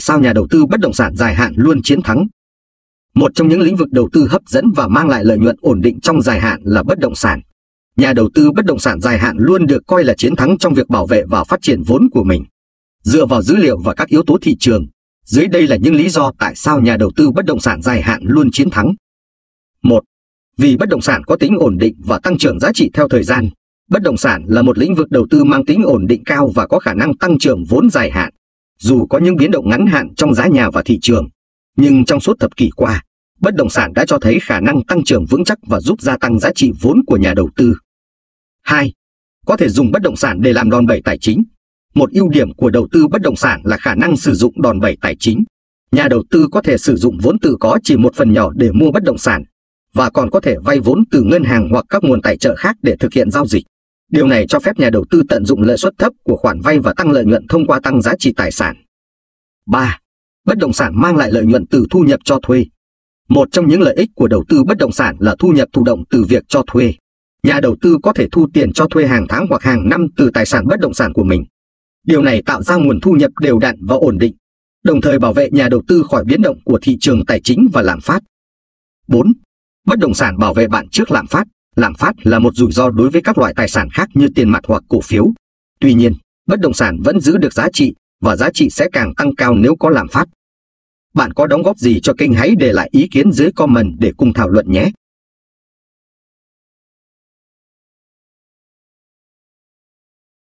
tại sao nhà đầu tư bất động sản dài hạn luôn chiến thắng. Một trong những lĩnh vực đầu tư hấp dẫn và mang lại lợi nhuận ổn định trong dài hạn là bất động sản. Nhà đầu tư bất động sản dài hạn luôn được coi là chiến thắng trong việc bảo vệ và phát triển vốn của mình. Dựa vào dữ liệu và các yếu tố thị trường, dưới đây là những lý do tại sao nhà đầu tư bất động sản dài hạn luôn chiến thắng. 1. Vì bất động sản có tính ổn định và tăng trưởng giá trị theo thời gian. Bất động sản là một lĩnh vực đầu tư mang tính ổn định cao và có khả năng tăng trưởng vốn dài hạn. Dù có những biến động ngắn hạn trong giá nhà và thị trường, nhưng trong suốt thập kỷ qua, bất động sản đã cho thấy khả năng tăng trưởng vững chắc và giúp gia tăng giá trị vốn của nhà đầu tư. 2. Có thể dùng bất động sản để làm đòn bẩy tài chính. Một ưu điểm của đầu tư bất động sản là khả năng sử dụng đòn bẩy tài chính. Nhà đầu tư có thể sử dụng vốn tự có chỉ một phần nhỏ để mua bất động sản và còn có thể vay vốn từ ngân hàng hoặc các nguồn tài trợ khác để thực hiện giao dịch. Điều này cho phép nhà đầu tư tận dụng lợi suất thấp của khoản vay và tăng lợi nhuận thông qua tăng giá trị tài sản. 3. Bất động sản mang lại lợi nhuận từ thu nhập cho thuê. Một trong những lợi ích của đầu tư bất động sản là thu nhập thụ động từ việc cho thuê. Nhà đầu tư có thể thu tiền cho thuê hàng tháng hoặc hàng năm từ tài sản bất động sản của mình. Điều này tạo ra nguồn thu nhập đều đặn và ổn định, đồng thời bảo vệ nhà đầu tư khỏi biến động của thị trường tài chính và lạm phát. 4. Bất động sản bảo vệ bạn trước lạm phát. Lạm phát là một rủi ro đối với các loại tài sản khác như tiền mặt hoặc cổ phiếu. Tuy nhiên, bất động sản vẫn giữ được giá trị và giá trị sẽ càng tăng cao nếu có lạm phát. Bạn có đóng góp gì cho kênh hãy để lại ý kiến dưới comment để cùng thảo luận nhé.